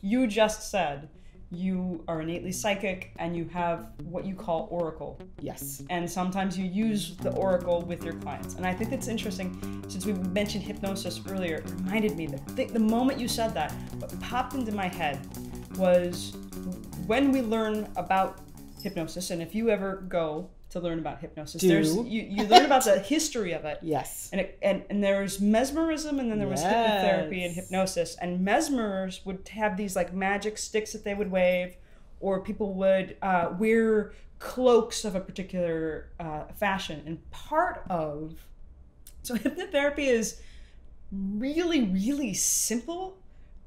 you just said you are innately psychic and you have what you call oracle. Yes. And sometimes you use the oracle with your clients. And I think that's interesting since we mentioned hypnosis earlier. It reminded me that the, the moment you said that, what popped into my head was when we learn about hypnosis, and if you ever go to learn about hypnosis, Do. there's you, you learn about the history of it. Yes. And, it, and and there's mesmerism and then there was hypnotherapy and hypnosis and mesmers would have these like magic sticks that they would wave or people would uh, wear cloaks of a particular uh, fashion and part of so hypnotherapy is really really simple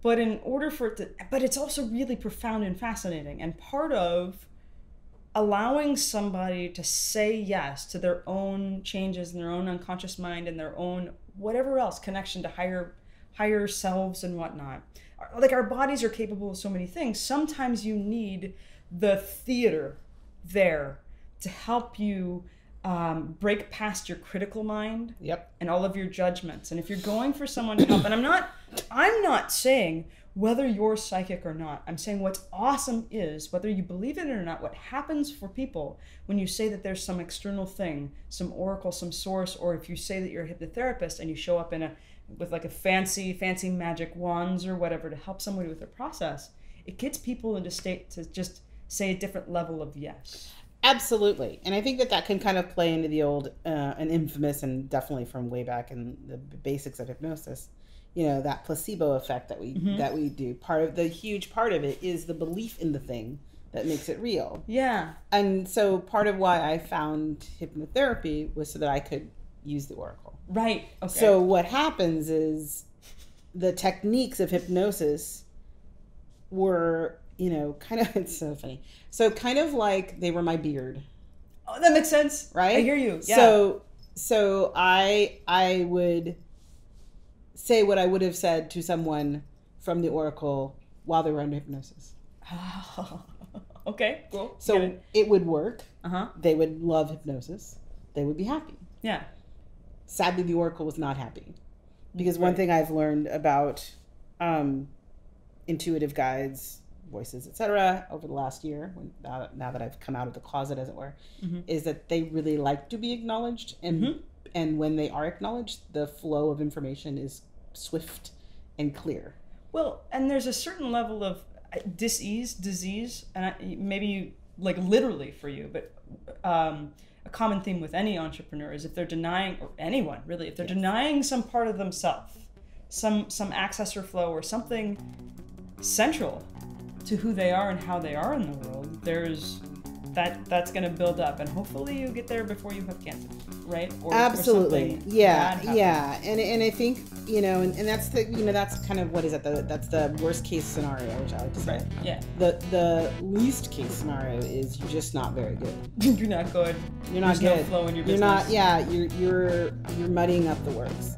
but in order for it to but it's also really profound and fascinating and part of allowing somebody to say yes to their own changes in their own unconscious mind and their own whatever else connection to higher higher selves and whatnot like our bodies are capable of so many things sometimes you need the theater there to help you um, break past your critical mind Yep. and all of your judgments. And if you're going for someone to help, and I'm not, I'm not saying whether you're psychic or not. I'm saying what's awesome is whether you believe it or not. What happens for people when you say that there's some external thing, some oracle, some source, or if you say that you're a hypnotherapist and you show up in a with like a fancy, fancy magic wands or whatever to help somebody with their process, it gets people into state to just say a different level of yes. Absolutely, and I think that that can kind of play into the old uh, and infamous, and definitely from way back in the basics of hypnosis. You know that placebo effect that we Mhm. that we do. Part of the huge part of it is the belief in the thing that makes it real. Yeah. And so part of why I found hypnotherapy was so that I could use the oracle. Right. Okay. So what happens is the techniques of hypnosis were, you know, kind of it's so funny. So kind of like they were my beard, oh, that makes sense. right? I hear you. Yeah. So so I I would say what I would have said to someone from the oracle while they were under hypnosis. okay. Cool. So it would work. Uh huh. They would love hypnosis. They would be happy. Yeah. sadly the oracle was not happy because one thing i've learned about um, intuitive guides voices etc over the last year when, now, now that i've come out of the closet as it were Mhm. is that they really like to be acknowledged and Mhm. and when they are acknowledged the flow of information is swift and clear Well, and there's a certain level of uh, disease, disease, and I, maybe you like literally for you, but um, a common theme with any entrepreneur is if they're denying, or anyone really, if they're Yes. denying some part of themselves, some some access or flow or something central to who they are and how they are in the world, there's that that's going to build up, and hopefully you get there before you have cancer, right? Or, or absolutely something yeah yeah and, and i think you know and, and that's the you know that's kind of what is it the that's the worst case scenario which i like to say Right. Yeah. the the least case scenario is you're just not very good You're not good. you're not There's no good flow in your you're not yeah you're you're you're muddying up the works